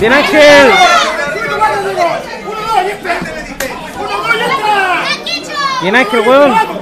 Bien Ángel. Bien Ángel, weón.